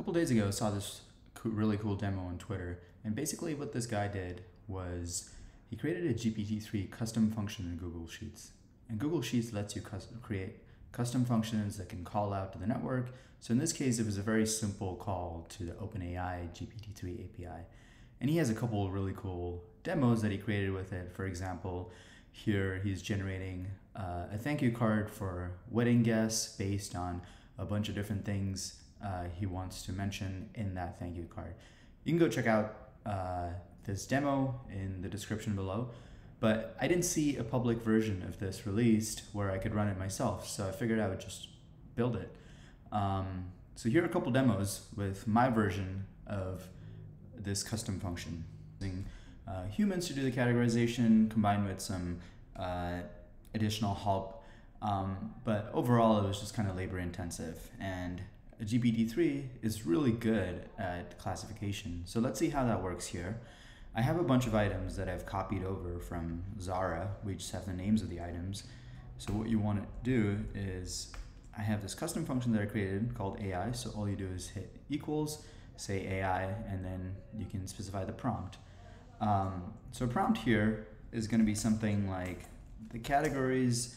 couple days ago, I saw this really cool demo on Twitter, and basically what this guy did was he created a GPT-3 custom function in Google Sheets. And Google Sheets lets you cus- create custom functions that can call out to the network. So in this case, it was a very simple call to the OpenAI GPT-3 API. And he has a couple really cool demos that he created with it. For example, here he's generating uh, a thank you card for wedding guests based on a bunch of different things uh, he wants to mention in that thank you card. You can go check out uh, this demo in the description below. But I didn't see a public version of this released where I could run it myself, so I figured I would just build it. Um, so here are a couple demos with my version of this custom function. Using uh, humans to do the categorization combined with some uh, additional help. Um, but overall, it was just kind of labor intensive. And GPT-3 is really good at classification. So let's see how that works here. I have a bunch of items that I've copied over from Zara. We just have the names of the items. So what you want to do is I have this custom function that I created called AI. So all you do is hit equals, say AI, and then you can specify the prompt. Um, so prompt here is going to be something like the categories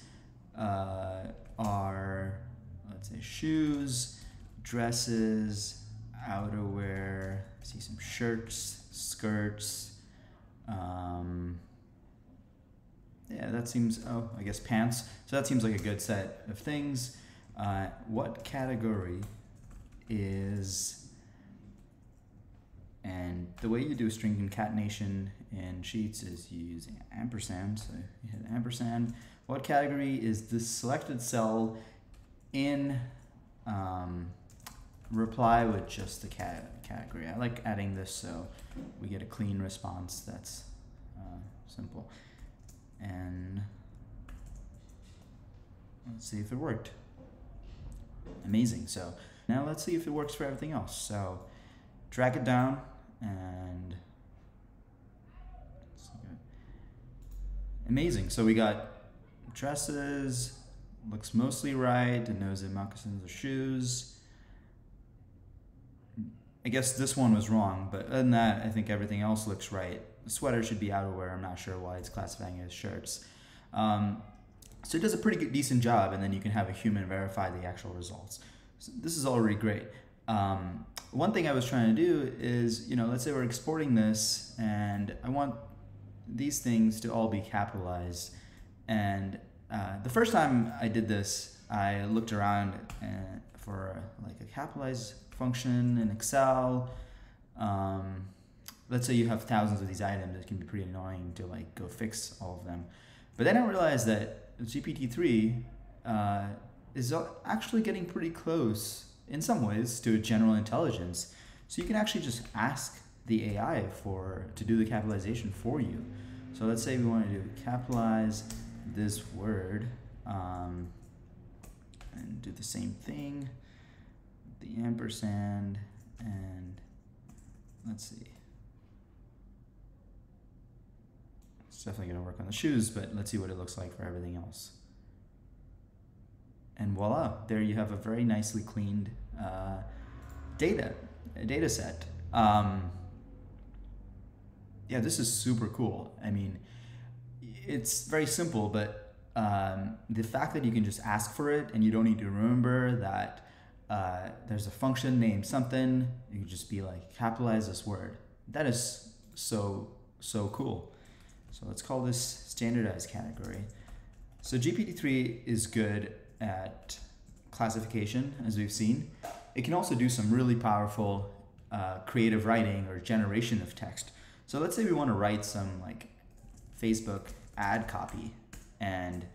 uh, are, let's say, shoes, dresses, outerwear, I see some shirts, skirts. Um, yeah, that seems, oh, I guess pants. So that seems like a good set of things. Uh, what category is, and the way you do string concatenation in Sheets is you use ampersand. So you hit ampersand. What category is the selected cell in um, reply with just the cat category. I like adding this so we get a clean response that's uh, simple. And let's see if it worked. Amazing. So now let's see if it works for everything else. So drag it down and amazing. So we got dresses, looks mostly right. It knows that moccasins are shoes. I guess this one was wrong, but other than that, I think everything else looks right. The sweater should be outerwear. I'm not sure why it's classifying it as shirts. Um, so it does a pretty good, decent job, and then you can have a human verify the actual results. So this is already great. Um, one thing I was trying to do is, you know, let's say we're exporting this, and I want these things to all be capitalized. And uh, the first time I did this, I looked around uh, for like a capitalized function in Excel. Um, let's say you have thousands of these items, it can be pretty annoying to like go fix all of them. But then I realized that GPT-3 uh, is actually getting pretty close in some ways to a general intelligence. So you can actually just ask the AI for to do the capitalization for you. So let's say we want to capitalize this word um, and do the same thing the ampersand and let's see. It's definitely to work on the shoes, but let's see what it looks like for everything else. And voila, there you have a very nicely cleaned uh, data, data set. Um, yeah, this is super cool. I mean, it's very simple, but um, the fact that you can just ask for it and you don't need to remember that uh, there's a function named something. You just be like, capitalize this word. That is so, so cool. So let's call this standardized category. So GPT-3 is good at classification, as we've seen. It can also do some really powerful uh, creative writing or generation of text. So let's say we want to write some like Facebook ad copy and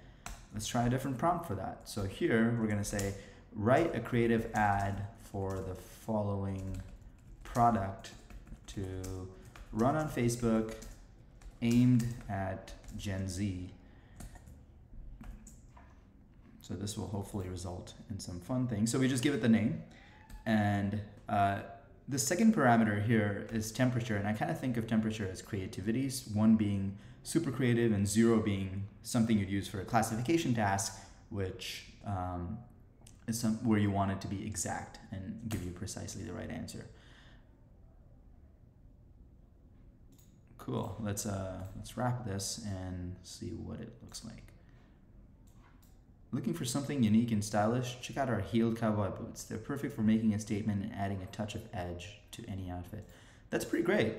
let's try a different prompt for that. So here we're going to say, write a creative ad for the following product to run on Facebook aimed at Gen Z. So this will hopefully result in some fun things. So we just give it the name. And uh, the second parameter here is temperature. And I kind of think of temperature as creativities, one being super creative and zero being something you'd use for a classification task, which um, some where you want it to be exact and give you precisely the right answer. Cool. Let's uh, let's wrap this and see what it looks like. Looking for something unique and stylish? Check out our heeled cowboy boots. They're perfect for making a statement and adding a touch of edge to any outfit. That's pretty great.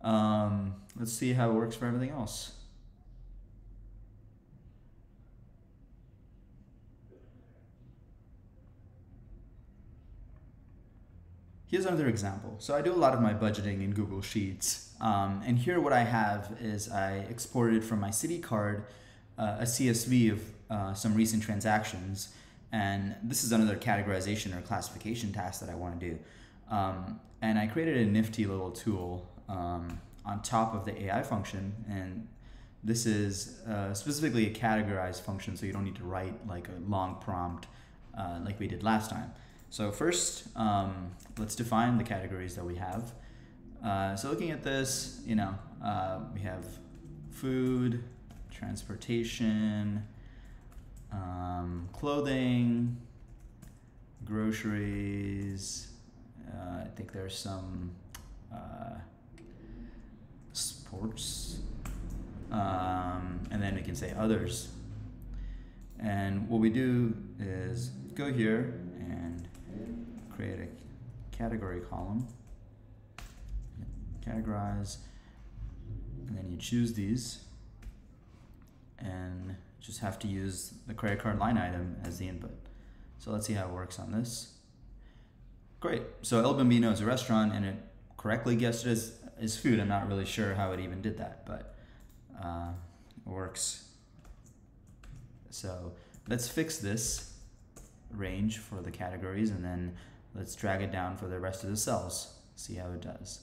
Um, let's see how it works for everything else. Here's another example. So I do a lot of my budgeting in Google Sheets. Um, and here what I have is I exported from my Citi card uh, a CSV of uh, some recent transactions. And this is another categorization or classification task that I want to do. Um, and I created a nifty little tool um, on top of the AI function. And this is uh, specifically a categorized function, so you don't need to write like a long prompt uh, like we did last time. So first, um, let's define the categories that we have. Uh, so looking at this, you know, uh, we have food, transportation, um, clothing, groceries. Uh, I think there's some uh, sports, um, and then we can say others. And what we do is go here and create a category column, categorize, and then you choose these and just have to use the credit card line item as the input. So let's see how it works on this. Great. So El Bambino is a restaurant and it correctly guessed it as, as food. I'm not really sure how it even did that, but uh, it works. So let's fix this range for the categories and then Let's drag it down for the rest of the cells, see how it does.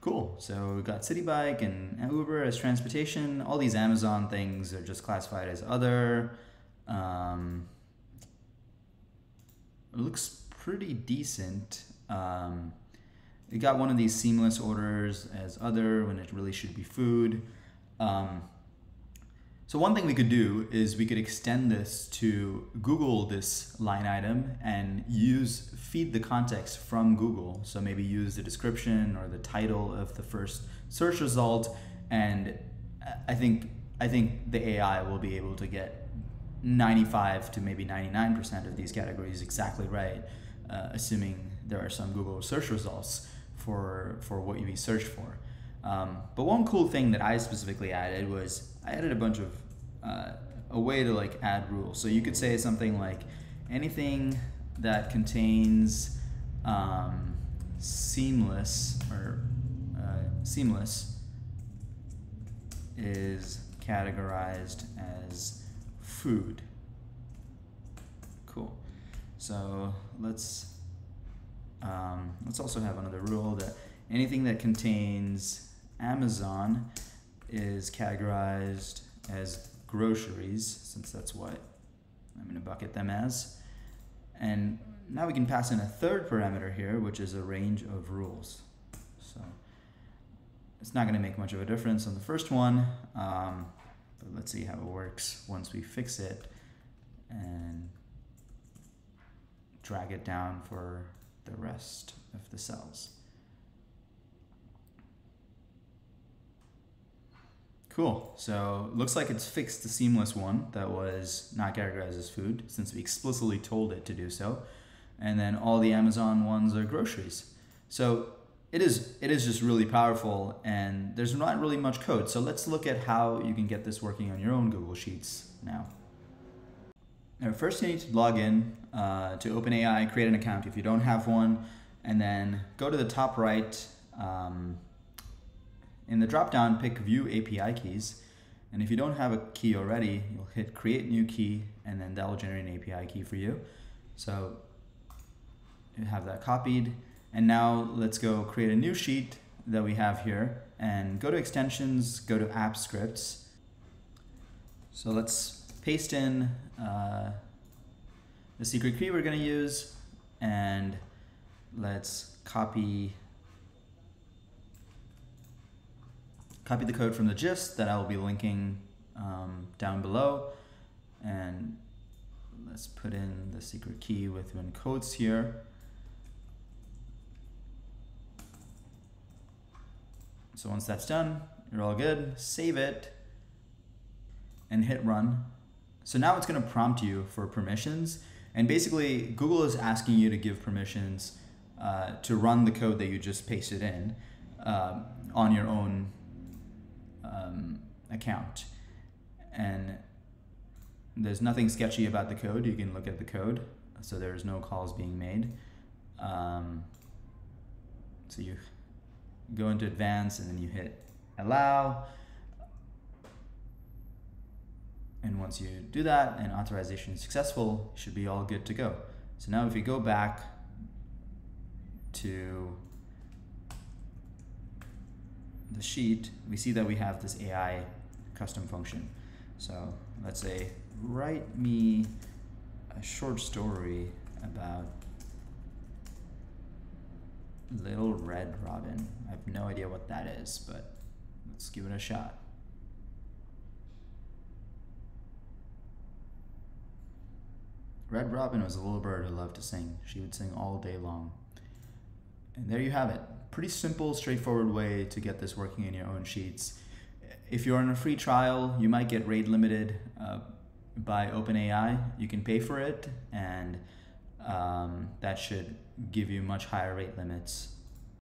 Cool, so we've got Citi Bike and Uber as transportation. All these Amazon things are just classified as other. Um, it looks pretty decent. Um, we got one of these seamless orders as other when it really should be food. Um, so one thing we could do is we could extend this to Google this line item and use feed the context from Google. So maybe use the description or the title of the first search result and I think I think the AI will be able to get 95 to maybe 99% of these categories exactly right, uh, assuming there are some Google search results for for what you searched for. Um, but one cool thing that I specifically added was I added a bunch of uh, a way to like add rules. So you could say something like anything that contains um, seamless or uh, seamless is categorized as food. Cool. So let's um, let's also have another rule that anything that contains Amazon is categorized as groceries, since that's what I'm going to bucket them as. And now we can pass in a third parameter here, which is a range of rules. So it's not going to make much of a difference on the first one, um, but let's see how it works once we fix it and drag it down for the rest of the cells. Cool. So looks like it's fixed the seamless one that was not categorized as food since we explicitly told it to do so. And then all the Amazon ones are groceries. So it is it is just really powerful and there's not really much code. So let's look at how you can get this working on your own Google Sheets now. now first you need to log in uh, to OpenAI, create an account if you don't have one, and then go to the top right um, in the dropdown, pick View API Keys. And if you don't have a key already, you'll hit Create New Key, and then that will generate an API key for you. So you have that copied. And now let's go create a new sheet that we have here and go to extensions, go to app scripts. So let's paste in uh, the secret key we're going to use and let's copy Copy the code from the gist that I will be linking um, down below. and let's put in the secret key within quotes here. So once that's done, you're all good. Save it and hit run. So now it's going to prompt you for permissions. And basically, Google is asking you to give permissions uh, to run the code that you just pasted in um, on your own um, account. And there's nothing sketchy about the code. You can look at the code. So there's no calls being made. Um, so you go into advanced and then you hit allow. And once you do that and authorization is successful, should be all good to go. So now if we go back to the sheet, we see that we have this AI custom function. So let's say, write me a short story about Little Red Robin. I have no idea what that is, but let's give it a shot. Red Robin was a little bird who loved to sing. She would sing all day long. And there you have it. Pretty simple, straightforward way to get this working in your own sheets. If you're on a free trial, you might get rate limited uh, by OpenAI. You can pay for it, and um, that should give you much higher rate limits